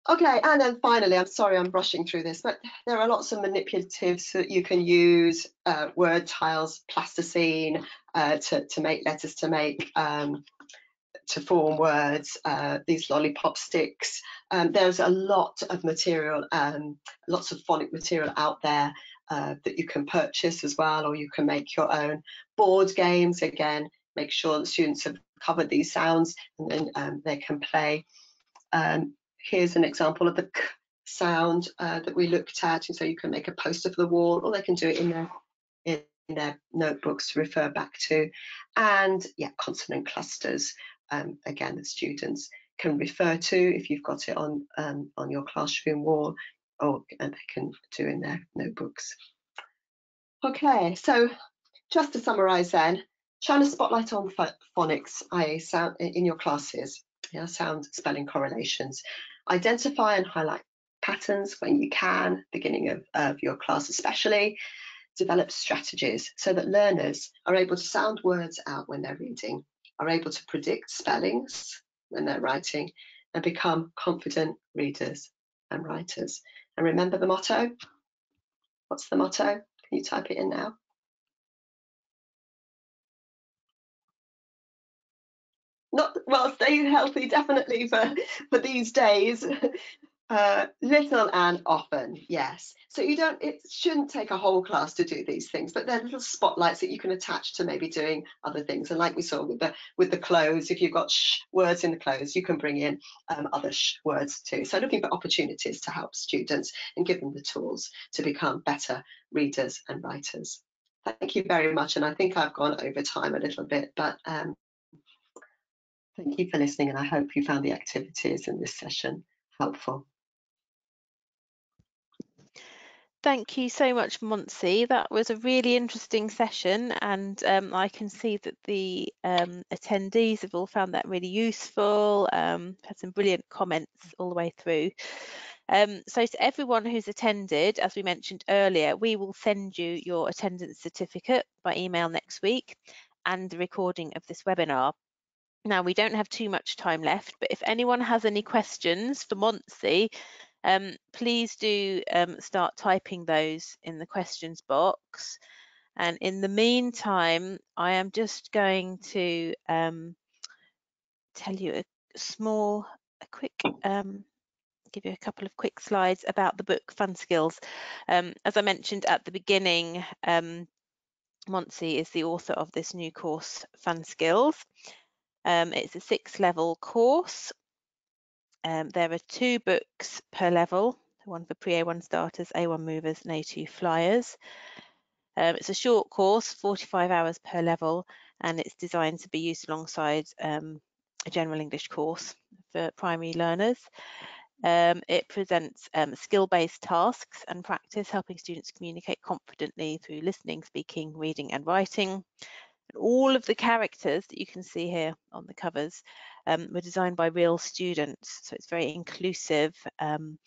Okay, and then finally, I'm sorry I'm rushing through this, but there are lots of manipulatives that you can use, uh, word tiles, plasticine, uh, to, to make letters, to make, um, to form words, uh, these lollipop sticks. Um, there's a lot of material, um, lots of phonic material out there uh, that you can purchase as well, or you can make your own. Board games, again, make sure the students have covered these sounds and then um, they can play. Um, here's an example of the k sound uh, that we looked at. And so you can make a poster for the wall or they can do it in their, in their notebooks to refer back to. And yeah, consonant clusters, um, again, the students can refer to if you've got it on, um, on your classroom wall or they can do in their notebooks. Okay, so just to summarise then, shine a spotlight on phonics, i.e. sound in your classes, yeah, sound spelling correlations. Identify and highlight patterns when you can, beginning of, of your class especially. Develop strategies so that learners are able to sound words out when they're reading, are able to predict spellings when they're writing, and become confident readers and writers. And remember the motto? What's the motto? Can you type it in now? Not well, stay healthy definitely for for these days. Uh, little and often, yes. So you don't, it shouldn't take a whole class to do these things, but they're little spotlights that you can attach to maybe doing other things. And like we saw with the with the clothes, if you've got sh words in the clothes, you can bring in um, other sh words too. So looking for opportunities to help students and give them the tools to become better readers and writers. Thank you very much. And I think I've gone over time a little bit, but um, thank you for listening. And I hope you found the activities in this session helpful. Thank you so much, Montse. That was a really interesting session, and um, I can see that the um, attendees have all found that really useful. Um, had some brilliant comments all the way through. Um, so to everyone who's attended, as we mentioned earlier, we will send you your attendance certificate by email next week and the recording of this webinar. Now, we don't have too much time left, but if anyone has any questions for Montse, um, please do um, start typing those in the questions box. And in the meantime, I am just going to um, tell you a small, a quick, um, give you a couple of quick slides about the book Fun Skills. Um, as I mentioned at the beginning, um, Montse is the author of this new course, Fun Skills. Um, it's a six level course um, there are two books per level, one for pre-A1 starters, A1 movers and A2 flyers. Um, it's a short course, 45 hours per level, and it's designed to be used alongside um, a general English course for primary learners. Um, it presents um, skill-based tasks and practice, helping students communicate confidently through listening, speaking, reading and writing. All of the characters that you can see here on the covers um, were designed by real students. So it's very inclusive um,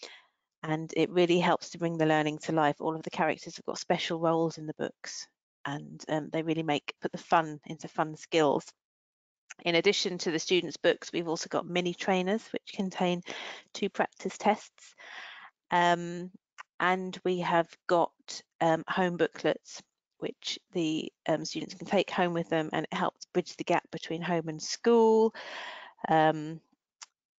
and it really helps to bring the learning to life. All of the characters have got special roles in the books and um, they really make put the fun into fun skills. In addition to the students' books, we've also got mini trainers which contain two practice tests. Um, and we have got um, home booklets which the um, students can take home with them and it helps bridge the gap between home and school um,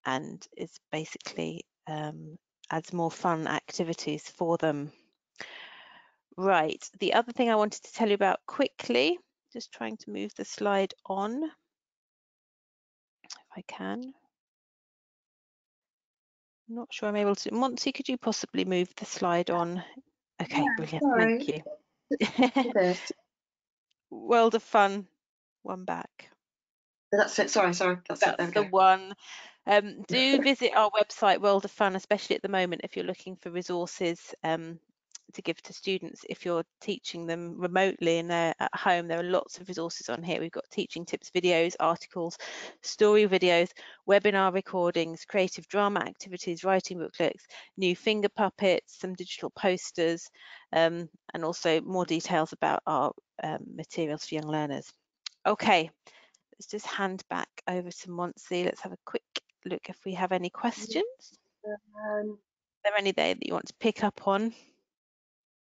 and it's basically um, adds more fun activities for them. Right, the other thing I wanted to tell you about quickly, just trying to move the slide on, if I can. I'm not sure I'm able to. Monty, could you possibly move the slide on? Okay, yeah, brilliant, sorry. thank you. World of Fun, one back. That's it. Sorry, sorry. That's, That's it. the one. Um, do visit our website, World of Fun, especially at the moment if you're looking for resources um, to give to students. If you're teaching them remotely and they're at home, there are lots of resources on here. We've got teaching tips videos, articles, story videos, webinar recordings, creative drama activities, writing booklets, new finger puppets, some digital posters, um, and also more details about our um, materials for young learners. Okay, let's just hand back over to Montse. Let's have a quick look if we have any questions. Um, Are there any there that you want to pick up on?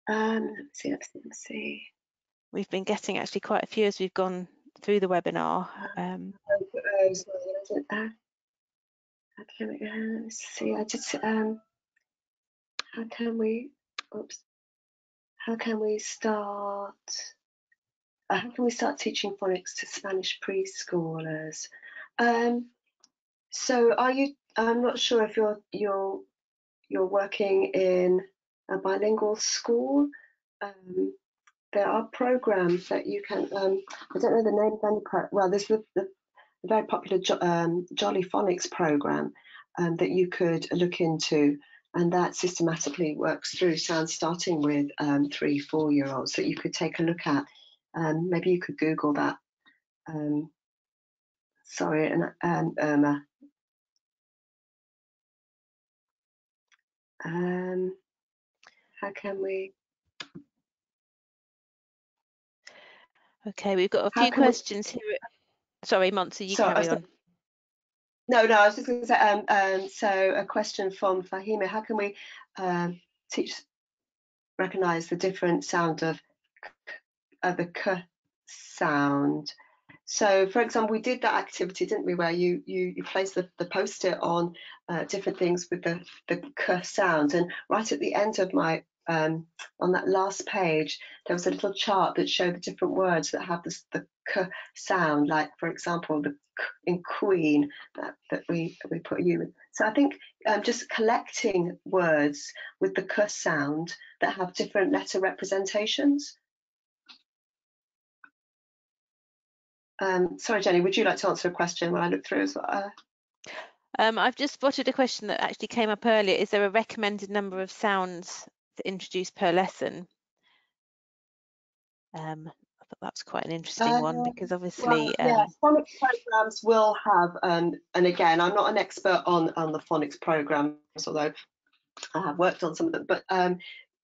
Um, let's see, let's see, let's see. We've been getting actually quite a few as we've gone through the webinar. Um, oh, oh, sorry, uh, let's see, I just, um, how can we, oops, how can we start uh, how can we start teaching phonics to Spanish preschoolers? Um, so are you, I'm not sure if you're, you're, you're working in a bilingual school. Um, there are programs that you can, um, I don't know the name of any, pro well, there's the, the, very popular jo um, Jolly Phonics program um, that you could look into and that systematically works through sounds starting with um, three, four year olds that you could take a look at. Um, maybe you could Google that. Sorry, and Irma. Um, how can we? Okay, we've got a How few can we- questions here. Sorry, Montse, you So, carry on. No, no, I was just going to say, um, um, so a question from Fahima, how can we um, teach, recognize the different sound of, of the k sound? So, for example, we did that activity, didn't we, where you you, you place the, the post-it on uh, different things with the, the k sound. And right at the end of my, um, on that last page, there was a little chart that showed the different words that have this, the k sound, like, for example, the k in queen that, that we we put you. So I think um, just collecting words with the k sound that have different letter representations. Um, sorry, Jenny, would you like to answer a question while I look through as well? Uh, Um, I've just spotted a question that actually came up earlier. Is there a recommended number of sounds to introduce per lesson? Um, I thought that's quite an interesting one Um, because well, obviously, um, yeah, phonics programs will have, um, and again, I'm not an expert on on the phonics programs, although I have worked on some of them. But um,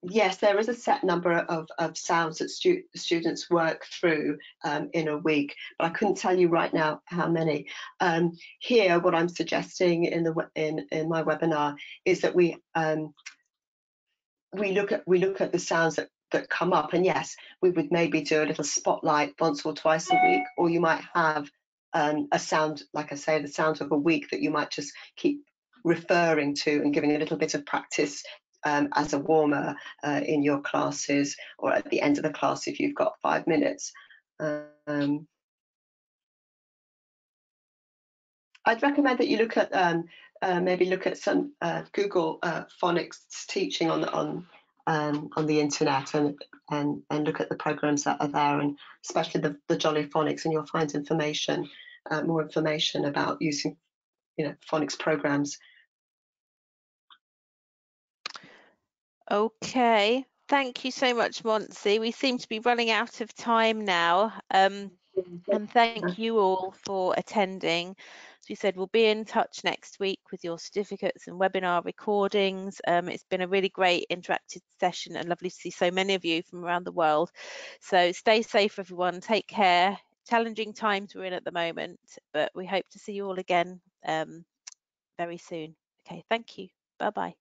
yes, there is a set number of, of sounds that stu students work through um, in a week, but I couldn't tell you right now how many. Um, here, what I'm suggesting in the in in my webinar is that we um, we look at we look at the sounds that that come up, and yes, we would maybe do a little spotlight once or twice a week, or you might have um, a sound, like I say, the sound of a week that you might just keep referring to and giving a little bit of practice um, as a warmer uh, in your classes or at the end of the class if you've got five minutes. Um, I'd recommend that you look at um, uh, maybe look at some uh, Google uh, phonics teaching on on um, on the internet and, and and look at the programs that are there and especially the, the Jolly Phonics and you'll find information uh, more information about using you know phonics programs okay. Thank you so much, Montse. We seem to be running out of time now. Um, and thank you all for attending. As we said, we'll be in touch next week with your certificates and webinar recordings. Um, it's been a really great interactive session and lovely to see so many of you from around the world. So stay safe, everyone. Take care. Challenging times we're in at the moment, but we hope to see you all again um, very soon. Okay, thank you. Bye bye.